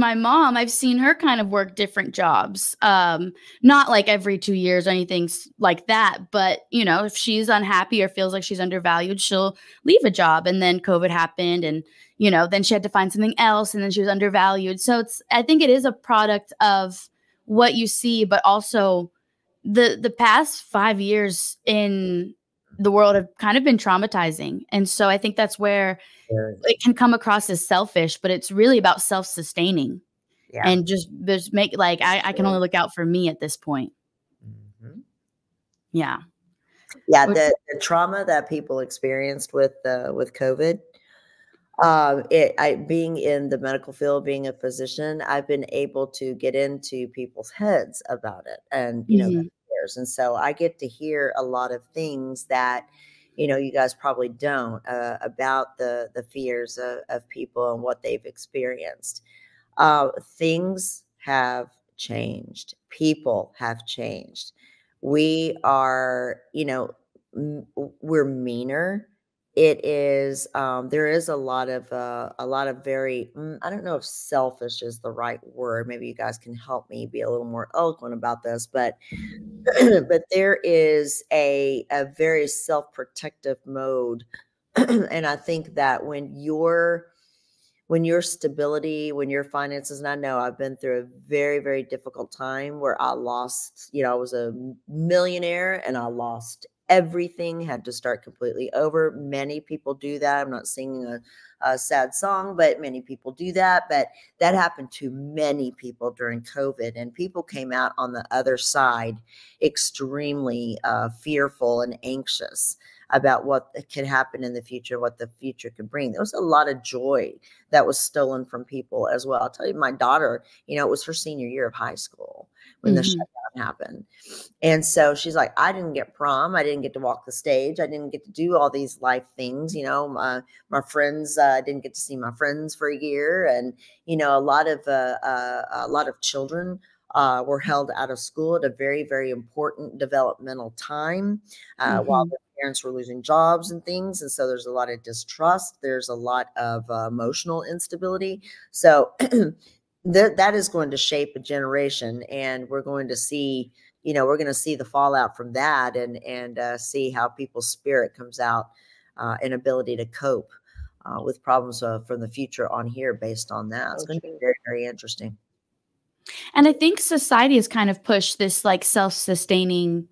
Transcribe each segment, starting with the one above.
my mom, I've seen her kind of work different jobs. Um, not like every two years or anything like that, but you know, if she's unhappy or feels like she's undervalued, she'll leave a job. And then COVID happened, and you know, then she had to find something else, and then she was undervalued. So it's, I think it is a product of what you see, but also the the past five years in the world have kind of been traumatizing. And so I think that's where it can come across as selfish, but it's really about self sustaining yeah. and just, just make like, I, I, can only look out for me at this point. Mm-hmm. Yeah. Yeah. The, the, trauma that people experienced with, uh, with COVID, um, it, I, being in the medical field, being a physician, I've been able to get into people's heads about it and, you mm-hmm. know, and so I get to hear a lot of things that, you know, you guys probably don't uh, about the the fears of, of, people and what they've experienced. Uh, things have changed. People have changed. We are, you know, m- we're meaner it is um, there is a lot of uh, a lot of very mm, i don't know if selfish is the right word maybe you guys can help me be a little more eloquent about this but but there is a a very self-protective mode and i think that when your when your stability when your finances and i know i've been through a very very difficult time where i lost you know i was a millionaire and i lost everything had to start completely over. Many people do that. I'm not singing a, a, sad song, but many people do that. But that happened to many people during COVID, and people came out on the other side extremely uh, fearful and anxious about what could happen in the future, what the future could bring. There was a lot of joy that was stolen from people as well. I'll tell you, my daughter, you know, it was her senior year of high school when mm-hmm. the happened. And so she's like, I didn't get prom. I didn't get to walk the stage. I didn't get to do all these life things. You know, my, my friends, uh, I uh, didn't get to see my friends for a year. And, you know, a lot of, uh, uh, a lot of children uh, were held out of school at a very, very important developmental time uh, mm-hmm. while their parents were losing jobs and things. And so there's a lot of distrust. There's a lot of uh, emotional instability. So that that is going to shape a generation, and we're going to see, you know, we're going to see the fallout from that, and and uh, see how people's spirit comes out uh, and ability to cope uh, with problems uh, from the future on here based on that. It's going to be very very interesting. And I think society has kind of pushed this like self-sustaining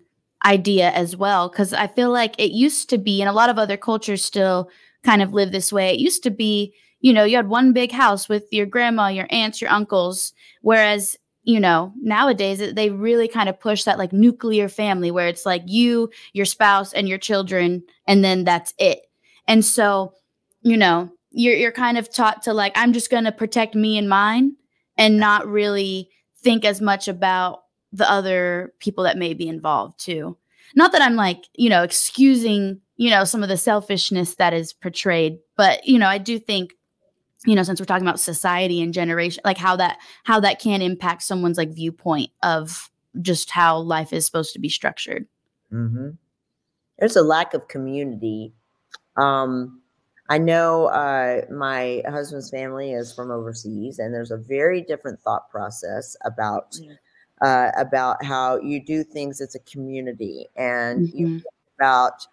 idea as well because I feel like it used to be, and a lot of other cultures still kind of live this way. It used to be you know, you had one big house with your grandma, your aunts, your uncles. Whereas, you know, nowadays they really kind of push that like nuclear family where it's like you, your spouse, and your children, and then that's it. And so, you know, you're you're kind of taught to like, I'm just gonna protect me and mine and not really think as much about the other people that may be involved too. Not that I'm like, you know, excusing, you know, some of the selfishness that is portrayed, but you know, I do think you know since we're talking about society and generation like how that how that can impact someone's like viewpoint of just how life is supposed to be structured mm-hmm. there's a lack of community um i know uh my husband's family is from overseas and there's a very different thought process about yeah. uh about how you do things as a community and mm-hmm. you about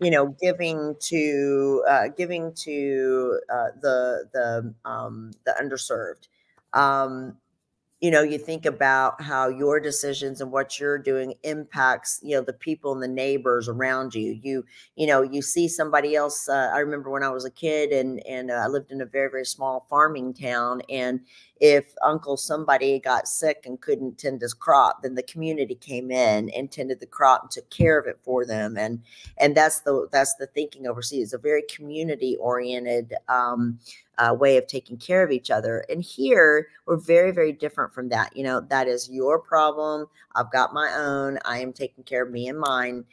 you know, giving to uh, giving to uh, the the um, the underserved. Um, you know, you think about how your decisions and what you're doing impacts, you know, the people and the neighbors around you. You, you know, you see somebody else. Uh, I remember when I was a kid and and uh, I lived in a very very small farming town, and if Uncle somebody got sick and couldn't tend his crop, then the community came in and tended the crop and took care of it for them, and and that's the that's the thinking overseas. It's a very community oriented. Um, uh, way of taking care of each other. And here we're very, very different from that. You know, that is your problem. I've got my own. I am taking care of me and mine.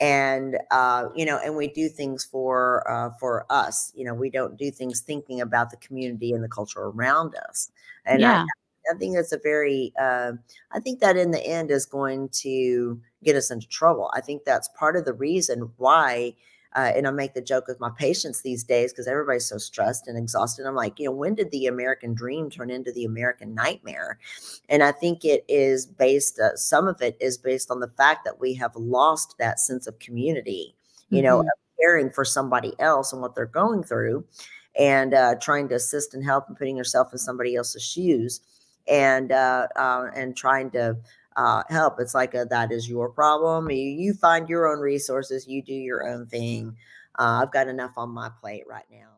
And uh, you know, and we do things for uh, for us. You know, we don't do things thinking about the community and the culture around us. And yeah. I, I think that's a very. Uh, I think that in the end is going to get us into trouble. I think that's part of the reason why uh, and I make the joke with my patients these days because everybody's so stressed and exhausted. I'm like, you know, when did the American dream turn into the American nightmare? And I think it is based, uh, some of it is based on the fact that we have lost that sense of community, you mm-hmm. know, caring for somebody else and what they're going through and uh, trying to assist and help and putting yourself in somebody else's shoes and uh, uh, and trying to uh, help. It's like a, that is your problem. You, you find your own resources. You do your own thing. Uh, I've got enough on my plate right now.